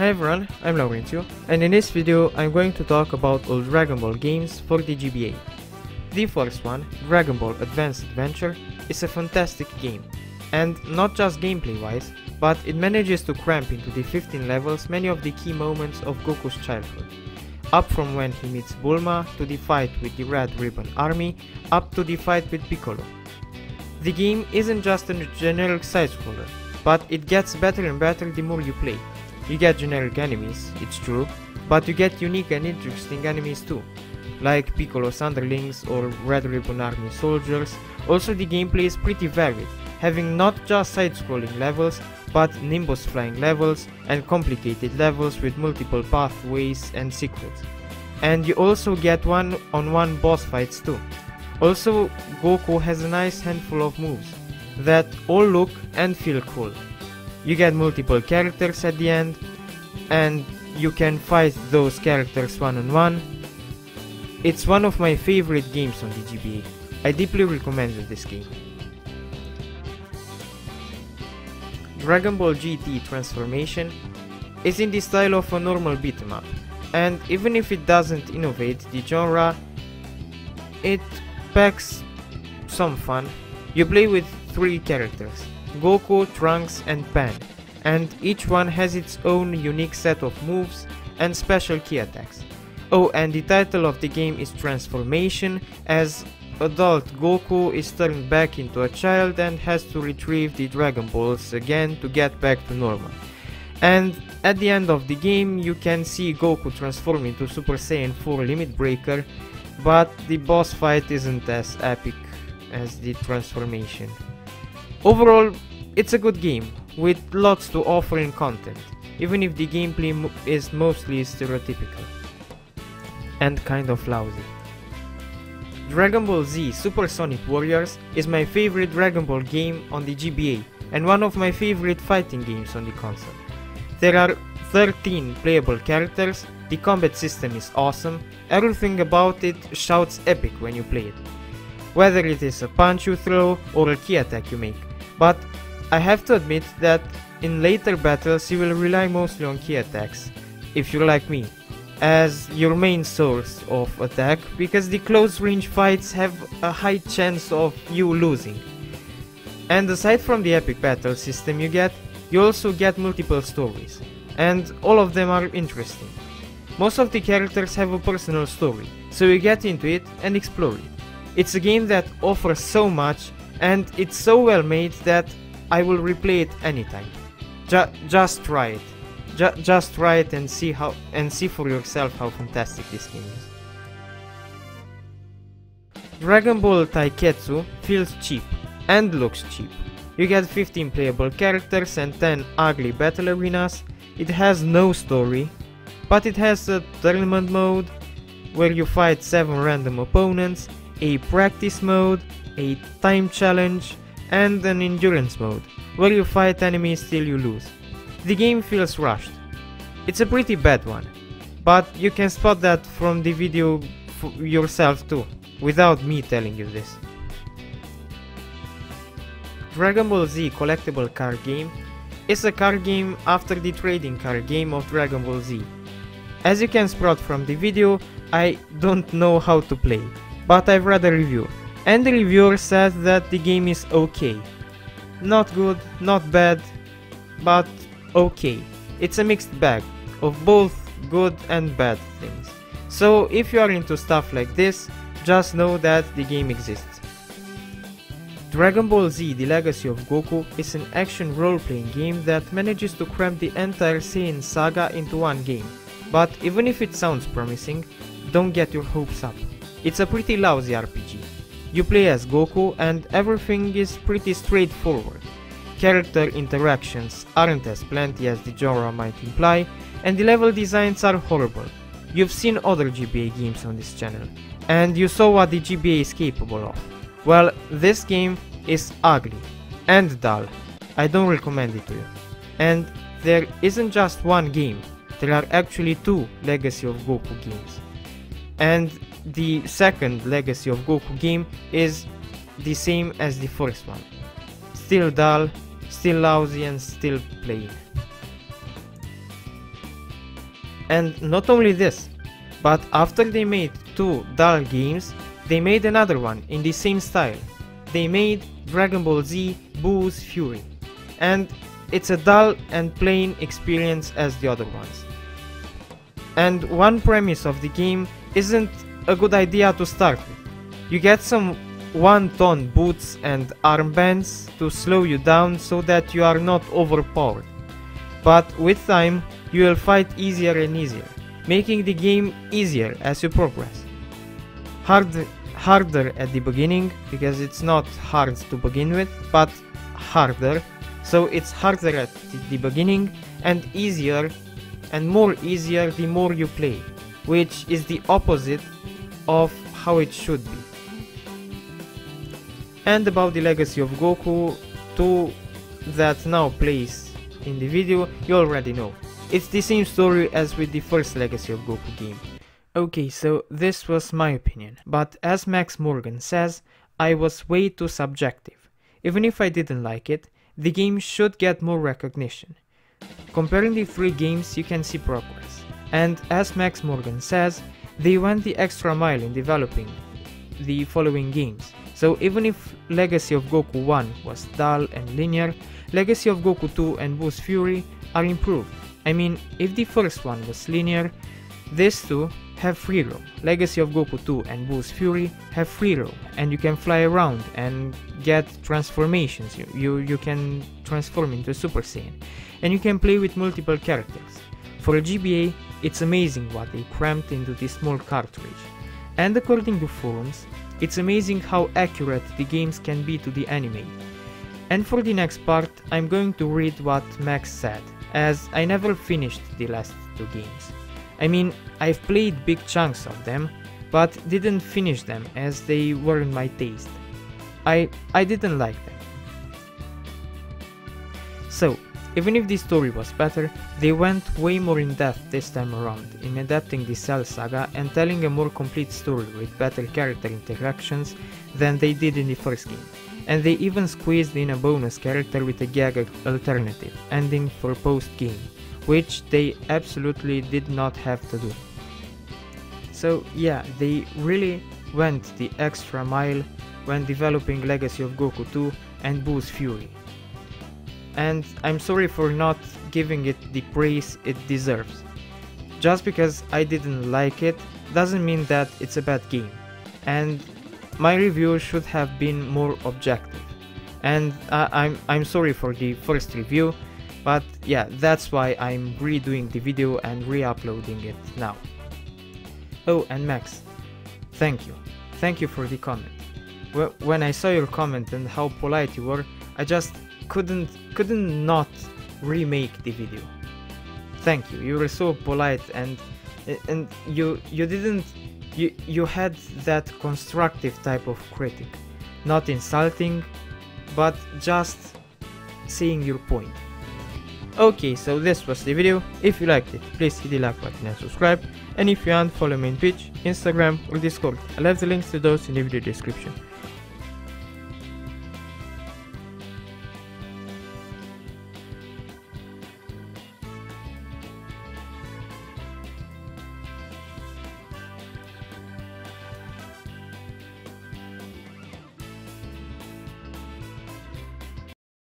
Hi everyone, I'm Laurentiu, and in this video I'm going to talk about all Dragon Ball games for the GBA. The first one, Dragon Ball Advanced Adventure, is a fantastic game, and not just gameplay wise, but it manages to cramp into the 15 levels many of the key moments of Goku's childhood. Up from when he meets Bulma, to the fight with the Red Ribbon Army, up to the fight with Piccolo. The game isn't just a generic side-scroller, but it gets better and better the more you play. You get generic enemies, it's true, but you get unique and interesting enemies too, like Piccolo's underlings or Red Ribbon Army soldiers. Also the gameplay is pretty varied, having not just side-scrolling levels, but Nimbus flying levels and complicated levels with multiple pathways and secrets. And you also get one-on-one -on -one boss fights too. Also, Goku has a nice handful of moves that all look and feel cool. You get multiple characters at the end, and you can fight those characters one on one. It's one of my favorite games on the GBA. I deeply recommend this game. Dragon Ball GT Transformation is in the style of a normal beat'em up, and even if it doesn't innovate the genre, it packs some fun. You play with three characters, Goku, Trunks and Pan, and each one has its own unique set of moves and special ki attacks. Oh, and the title of the game is Transformation, as adult Goku is turned back into a child and has to retrieve the Dragon Balls again to get back to normal. And at the end of the game you can see Goku transform into Super Saiyan 4 Limit Breaker, but the boss fight isn't as epic as the transformation. Overall, it's a good game, with lots to offer in content, even if the gameplay is mostly stereotypical. And kind of lousy. Dragon Ball Z Supersonic Warriors is my favorite Dragon Ball game on the GBA and one of my favorite fighting games on the console. There are 13 playable characters, the combat system is awesome, everything about it shouts epic when you play it. Whether it is a punch you throw or a ki attack you make. But I have to admit that in later battles you will rely mostly on ki attacks, if you're like me as your main source of attack because the close range fights have a high chance of you losing. And aside from the epic battle system you get, you also get multiple stories, and all of them are interesting. Most of the characters have a personal story, so you get into it and explore it. It's a game that offers so much and it's so well made that I will replay it anytime. Ju just try it. Ju just try it and see how and see for yourself how fantastic this game is. Dragon Ball Taiketsu feels cheap and looks cheap. You get 15 playable characters and 10 ugly battle arenas. It has no story, but it has a tournament mode where you fight 7 random opponents, a practice mode, a time challenge, and an endurance mode where you fight enemies till you lose. The game feels rushed. It's a pretty bad one, but you can spot that from the video yourself too, without me telling you this. Dragon Ball Z collectible card game is a card game after the trading card game of Dragon Ball Z. As you can spot from the video, I don't know how to play, but I've read a review, and the reviewer says that the game is okay. Not good, not bad, but okay. It's a mixed bag of both good and bad things. So if you are into stuff like this, just know that the game exists. Dragon Ball Z The Legacy of Goku is an action role-playing game that manages to cram the entire Saiyan saga into one game. But even if it sounds promising, don't get your hopes up. It's a pretty lousy RPG. You play as Goku and everything is pretty straightforward. Character interactions aren't as plenty as the genre might imply, and the level designs are horrible. You've seen other GBA games on this channel, and you saw what the GBA is capable of. Well, this game is ugly and dull. I don't recommend it to you. And there isn't just one game, there are actually two Legacy of Goku games. And the second Legacy of Goku game is the same as the first one. Still dull, still lousy and still playing. And not only this, but after they made two dull games, they made another one in the same style. They made Dragon Ball Z Buu's Fury. And it's a dull and plain experience as the other ones. And one premise of the game isn't a good idea to start with. You get some one-ton boots and armbands to slow you down so that you are not overpowered. But with time, you will fight easier and easier, making the game easier as you progress. Hard, harder at the beginning, because it's not hard to begin with, but harder, so it's harder at the beginning and easier and more easier the more you play, which is the opposite of how it should be. And about the legacy of Goku 2 that now plays in the video, you already know. It's the same story as with the first Legacy of Goku game. Okay, so this was my opinion, but as Max Morgan says, I was way too subjective. Even if I didn't like it, the game should get more recognition. Comparing the three games, you can see progress. And as Max Morgan says, they went the extra mile in developing the following games. So even if Legacy of Goku 1 was dull and linear, Legacy of Goku 2 and Buu's Fury are improved. I mean, if the first one was linear, these two have free roam. Legacy of Goku 2 and Buu's Fury have free roam, and you can fly around and get transformations. You, you, you can transform into Super Saiyan, and you can play with multiple characters. For a GBA, it's amazing what they crammed into this small cartridge. And according to forums, it's amazing how accurate the games can be to the anime. And for the next part, I'm going to read what Max said, as I never finished the last two games. I mean, I've played big chunks of them, but didn't finish them as they weren't my taste. I, I didn't like them. So, even if the story was better, they went way more in depth this time around in adapting the Cell saga and telling a more complete story with better character interactions than they did in the first game. And they even squeezed in a bonus character with a gag alternative, ending for post game, which they absolutely did not have to do. So yeah, they really went the extra mile when developing Legacy of Goku 2 and Buu's Fury and I'm sorry for not giving it the praise it deserves. Just because I didn't like it doesn't mean that it's a bad game, and my review should have been more objective. And uh, I'm, I'm sorry for the first review, but yeah, that's why I'm redoing the video and re-uploading it now. Oh, and Max, thank you. Thank you for the comment. When I saw your comment and how polite you were, I just couldn't couldn't not remake the video. Thank you. You were so polite and and you you didn't you you had that constructive type of critic, not insulting, but just seeing your point. Okay, so this was the video. If you liked it, please hit the like button and subscribe. And if you want, follow me on Twitch, Instagram or Discord. I'll have the links to those in the video description.